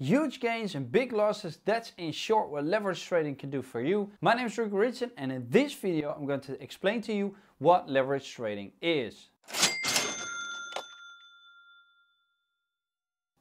Huge gains and big losses, that's in short what leverage trading can do for you. My name is Rico Richardson and in this video I'm going to explain to you what leverage trading is.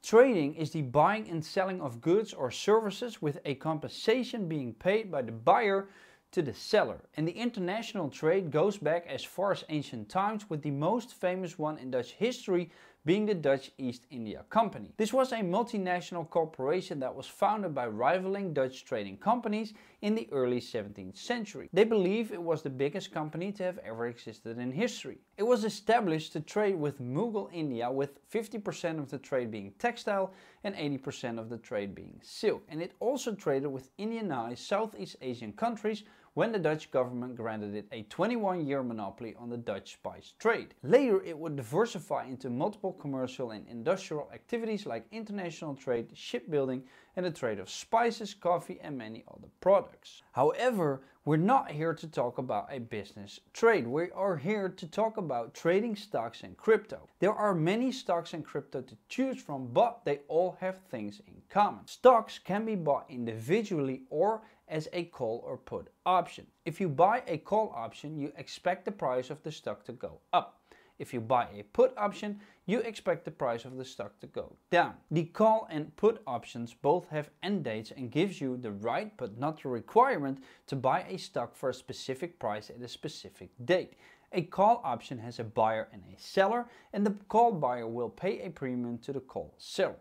Trading is the buying and selling of goods or services with a compensation being paid by the buyer to the seller. And the international trade goes back as far as ancient times with the most famous one in Dutch history being the Dutch East India Company. This was a multinational corporation that was founded by rivaling Dutch trading companies in the early 17th century. They believe it was the biggest company to have ever existed in history. It was established to trade with Mughal India with 50% of the trade being textile and 80% of the trade being silk. And it also traded with Indianized Southeast Asian countries when the Dutch government granted it a 21 year monopoly on the Dutch spice trade. Later it would diversify into multiple commercial and industrial activities like international trade, shipbuilding and the trade of spices, coffee and many other products. However, we're not here to talk about a business trade. We are here to talk about trading stocks and crypto. There are many stocks and crypto to choose from, but they all have things in common. Stocks can be bought individually or as a call or put option. If you buy a call option, you expect the price of the stock to go up. If you buy a put option, you expect the price of the stock to go down. The call and put options both have end dates and gives you the right but not the requirement to buy a stock for a specific price at a specific date. A call option has a buyer and a seller and the call buyer will pay a premium to the call seller.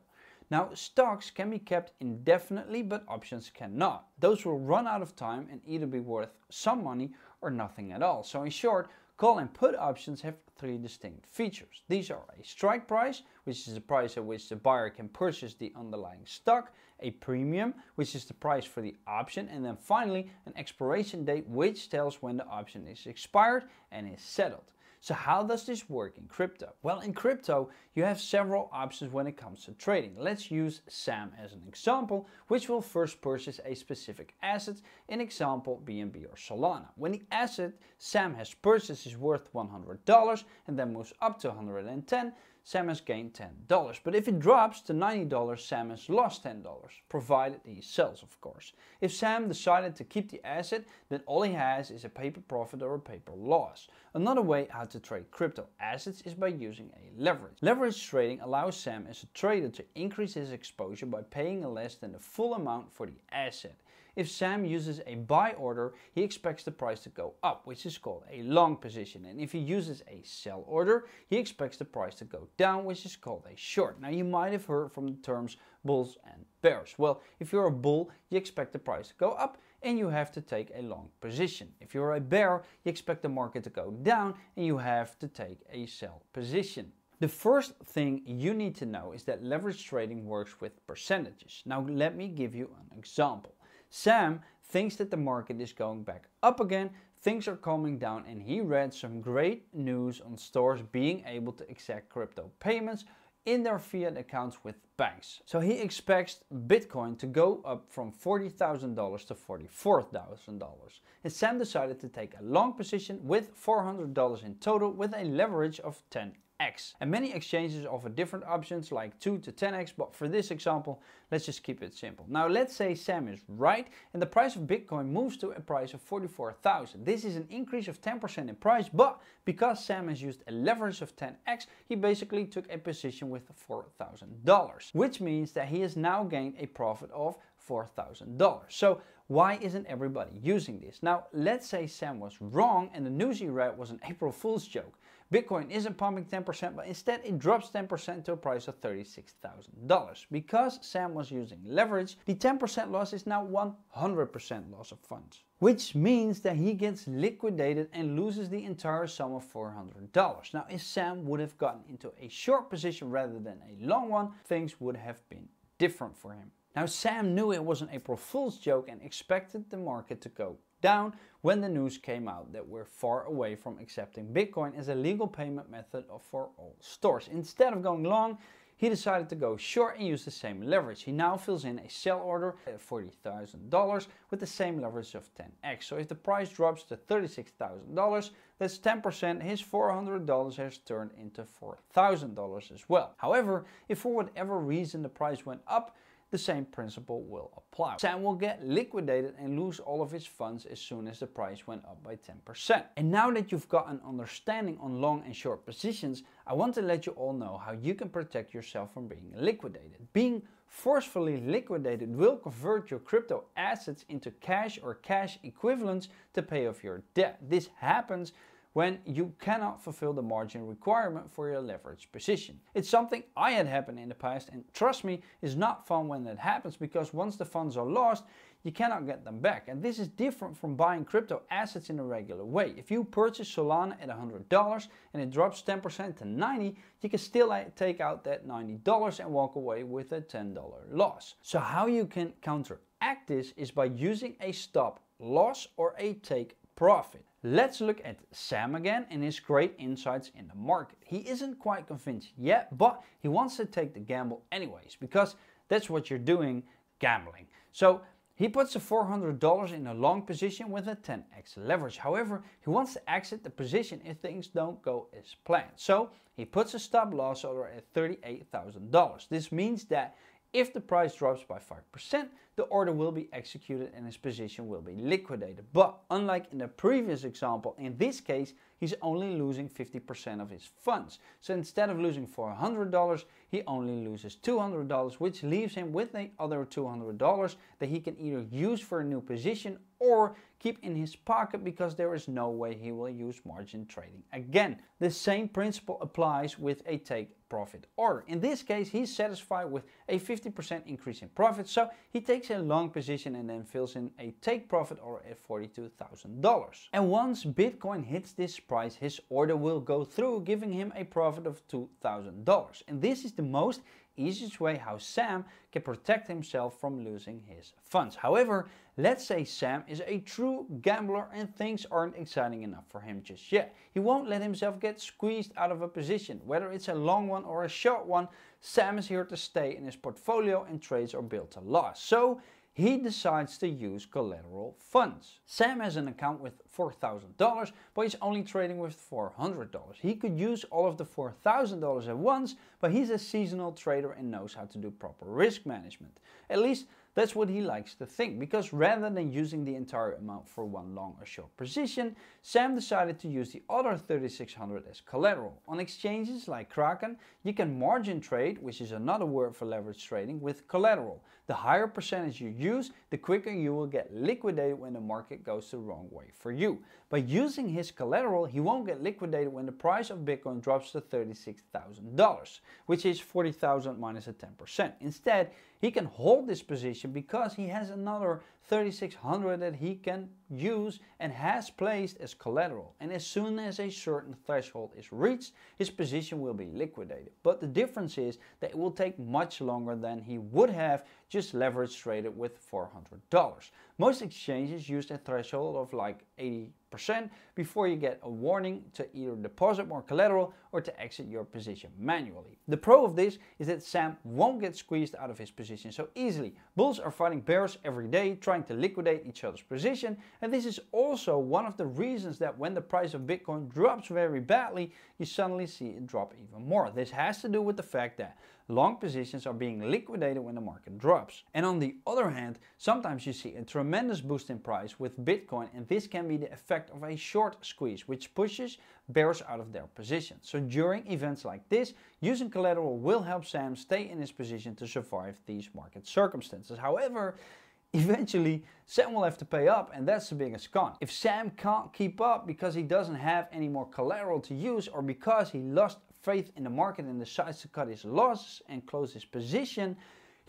Now stocks can be kept indefinitely but options cannot. Those will run out of time and either be worth some money or nothing at all. So in short, call and put options have three distinct features. These are a strike price, which is the price at which the buyer can purchase the underlying stock, a premium, which is the price for the option, and then finally an expiration date, which tells when the option is expired and is settled. So how does this work in crypto? Well, in crypto, you have several options when it comes to trading. Let's use Sam as an example, which will first purchase a specific asset, in example BNB or Solana. When the asset Sam has purchased is worth $100 and then moves up to 110, Sam has gained $10. But if it drops to $90, Sam has lost $10, provided he sells, of course. If Sam decided to keep the asset, then all he has is a paper profit or a paper loss. Another way how to trade crypto assets is by using a leverage. Leverage trading allows Sam as a trader to increase his exposure by paying less than the full amount for the asset. If Sam uses a buy order, he expects the price to go up, which is called a long position. And if he uses a sell order, he expects the price to go down, which is called a short. Now you might have heard from the terms bulls and bears. Well, if you're a bull, you expect the price to go up and you have to take a long position. If you're a bear, you expect the market to go down and you have to take a sell position. The first thing you need to know is that leverage trading works with percentages. Now let me give you an example. Sam thinks that the market is going back up again, things are calming down and he read some great news on stores being able to accept crypto payments in their fiat accounts with banks. So he expects Bitcoin to go up from $40,000 to $44,000. And Sam decided to take a long position with $400 in total with a leverage of 10 10x. And many exchanges offer different options like 2 to 10x, but for this example, let's just keep it simple. Now let's say Sam is right and the price of Bitcoin moves to a price of 44,000. This is an increase of 10% in price, but because Sam has used a leverage of 10x, he basically took a position with $4,000, which means that he has now gained a profit of $4,000. So why isn't everybody using this? Now, let's say Sam was wrong and the news he read was an April Fool's joke. Bitcoin isn't pumping 10%, but instead it drops 10% to a price of $36,000. Because Sam was using leverage, the 10% loss is now 100% loss of funds. Which means that he gets liquidated and loses the entire sum of $400. Now, if Sam would have gotten into a short position rather than a long one, things would have been different for him. Now Sam knew it was an April Fool's joke and expected the market to go down when the news came out that we're far away from accepting Bitcoin as a legal payment method for all stores. Instead of going long, he decided to go short and use the same leverage. He now fills in a sell order at $40,000 with the same leverage of 10x. So if the price drops to $36,000, that's 10%, his $400 has turned into $4,000 as well. However, if for whatever reason the price went up, the same principle will apply. Sam will get liquidated and lose all of his funds as soon as the price went up by 10%. And now that you've got an understanding on long and short positions, I want to let you all know how you can protect yourself from being liquidated. Being forcefully liquidated will convert your crypto assets into cash or cash equivalents to pay off your debt. This happens when you cannot fulfill the margin requirement for your leverage position. It's something I had happen in the past and trust me, it's not fun when that happens because once the funds are lost, you cannot get them back. And this is different from buying crypto assets in a regular way. If you purchase Solana at $100 and it drops 10% to 90, you can still uh, take out that $90 and walk away with a $10 loss. So how you can counteract this is by using a stop loss or a take profit. Let's look at Sam again and his great insights in the market. He isn't quite convinced yet, but he wants to take the gamble anyways, because that's what you're doing, gambling. So he puts the $400 in a long position with a 10x leverage. However, he wants to exit the position if things don't go as planned. So he puts a stop loss order at $38,000. This means that if the price drops by 5%, the order will be executed and his position will be liquidated. But unlike in the previous example, in this case, he's only losing 50% of his funds. So instead of losing $400, he only loses $200, which leaves him with the other $200 that he can either use for a new position or keep in his pocket because there is no way he will use margin trading again. The same principle applies with a take profit order. In this case, he's satisfied with a 50% increase in profit, so he takes a long position and then fills in a take profit order at $42,000. And once Bitcoin hits this price, his order will go through, giving him a profit of $2,000. And this is the most easiest way how Sam can protect himself from losing his funds. However, let's say Sam is a true gambler and things aren't exciting enough for him just yet. He won't let himself get squeezed out of a position. Whether it's a long one or a short one, Sam is here to stay in his portfolio and trades are built to last. So he decides to use collateral funds. Sam has an account with $4,000, but he's only trading with $400. He could use all of the $4,000 at once, but he's a seasonal trader and knows how to do proper risk management. At least that's what he likes to think, because rather than using the entire amount for one long or short position, Sam decided to use the other 3600 as collateral. On exchanges like Kraken, you can margin trade, which is another word for leverage trading, with collateral. The higher percentage you use, the quicker you will get liquidated when the market goes the wrong way for you. By using his collateral, he won't get liquidated when the price of Bitcoin drops to $36,000, which is 40,000 minus a 10%. Instead, he can hold this position because he has another 3600 that he can use and has placed as collateral. And as soon as a certain threshold is reached, his position will be liquidated. But the difference is that it will take much longer than he would have just leverage traded with $400. Most exchanges use a threshold of like 80% before you get a warning to either deposit more collateral or to exit your position manually. The pro of this is that Sam won't get squeezed out of his position so easily. Bulls are fighting bears every day trying to liquidate each other's position and this is also one of the reasons that when the price of Bitcoin drops very badly you suddenly see it drop even more. This has to do with the fact that long positions are being liquidated when the market drops. And on the other hand, sometimes you see a tremendous boost in price with Bitcoin and this can be the effect of a short squeeze which pushes bears out of their position. So during events like this, using collateral will help Sam stay in his position to survive these market circumstances. However, eventually Sam will have to pay up and that's the biggest con. If Sam can't keep up because he doesn't have any more collateral to use or because he lost faith in the market and decides to cut his losses and close his position,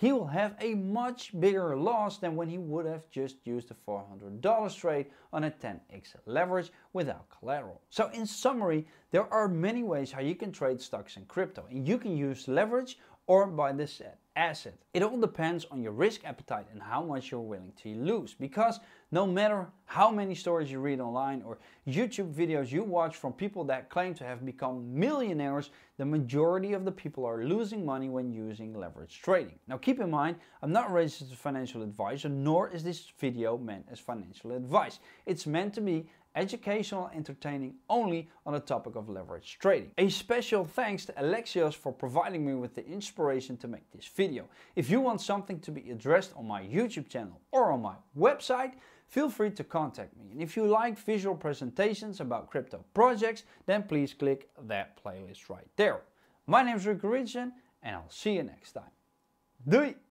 he will have a much bigger loss than when he would have just used a $400 trade on a 10x leverage without collateral. So in summary, there are many ways how you can trade stocks and crypto and you can use leverage or buy the set asset. It all depends on your risk appetite and how much you're willing to lose because no matter how many stories you read online or YouTube videos you watch from people that claim to have become millionaires, the majority of the people are losing money when using leverage trading. Now keep in mind, I'm not registered financial advisor nor is this video meant as financial advice. It's meant to be educational entertaining only on the topic of leverage trading. A special thanks to Alexios for providing me with the inspiration to make this video. If you want something to be addressed on my YouTube channel or on my website, feel free to contact me. And if you like visual presentations about crypto projects, then please click that playlist right there. My name is Rico Richardson and I'll see you next time. Doei!